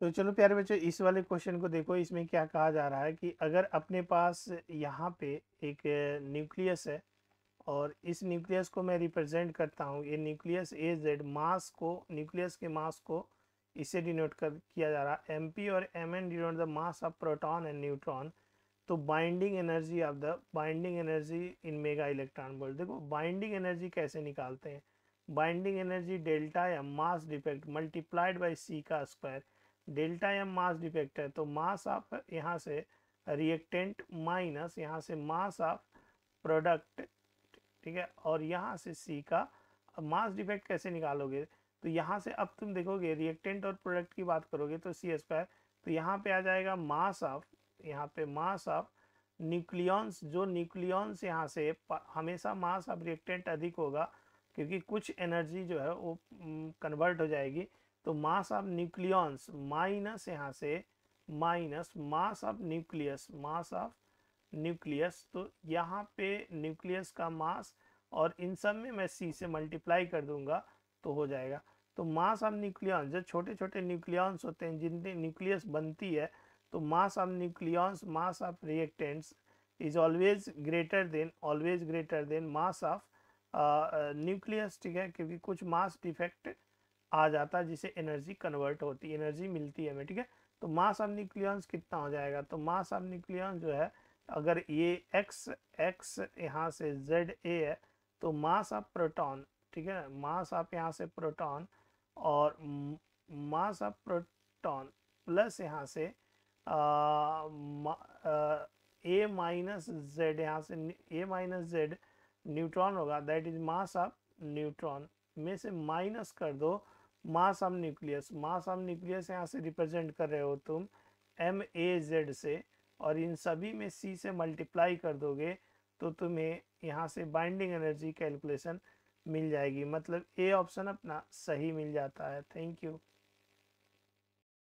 तो चलो प्यारे बच्चों, इस वाले क्वेश्चन को देखो, इसमें क्या कहा जा रहा है कि अगर अपने पास यहाँ पे एक न्यूक्लियस है और इस न्यूक्लियस को मैं रिप्रेजेंट करता हूँ, ये न्यूक्लियस ए जेड मास को, न्यूक्लियस के मास को इसे डिनोट कर किया जा रहा है एम पी और M N denote the mass of proton and neutron तो binding energy of the, binding energy in mega electron volt देखो, बाइंडिंग एनर्जी कैसे निकालते हैं? बाइंडिंग एनर्जी डेल्टा या mass defect multiplied by C का square. Delta M mass defect है तो mass of यहाँ से रिएक्टेंट माइनस यहाँ से मास ऑफ़ प्रोडक्ट, ठीक है, और यहाँ से सी का मास डिफेक्ट कैसे निकालोगे? तो यहाँ से अब तुम देखोगे रिएक्टेंट और प्रोडक्ट की बात करोगे तो सी स्क्वायर तो यहाँ पे आ जाएगा मास ऑफ़, यहाँ पे मास ऑफ़ न्यूक्लियॉन्स, जो न्यूक्लियॉन्स यहाँ से हमेशा मास ऑफ़ रिएक्टेंट अधिक होगा, क्योंकि कुछ एनर्जी जो है वो कन्वर्ट हो जाएगी। तो मास ऑफ़ न्यूक्लियॉन्स माइनस यहाँ से minus mass of nucleus mass of nucleus तो यहाँ पे न्यूक्लियस का मास और इन सब में मैं सी से मल्टीप्लाई कर दूँगा तो हो जाएगा। तो मास ऑफ़ न्यूक्लियॉन्स जो छोटे छोटे न्यूक्लियॉन्स होते हैं, जिनमें न्यूक्लियस बनती है तो mass of nucleons mass of reactants is always greater than always greater than mass of nucleus ठीक है? क्योंकि कुछ मास डिफेक्ट आ जाता है, जिसे एनर्जी कन्वर्ट होती है, एनर्जी मिलती है हमें, ठीक है? तो मास ऑफ़ न्यूक्लियंस कितना हो जाएगा? तो मास ऑफ़ न्यूक्लियंस जो है, अगर ये एक्स एक्स यहाँ से जेड ए है तो मास ऑफ़ प्रोटॉन, ठीक है? मास ऑफ़ यहाँ से प्रोटॉन और मास ऑफ़ प्रोटॉन प्लस यहाँ से ए माइनस जेड यहाँ से ए माइनस जेड न्यूट्रॉन होगा that is mass of neutron में से माइनस कर दो mass of nucleus, mass of nucleus यहाँ से रिप्रेजेंट कर रहे हो तुम एम ए जेड से और इन सभी में सी से मल्टीप्लाई कर दोगे तो तुम्हें यहाँ से बाइंडिंग एनर्जी कैलकुलेशन मिल जाएगी। मतलब ए ऑप्शन अपना सही मिल जाता है। Thank you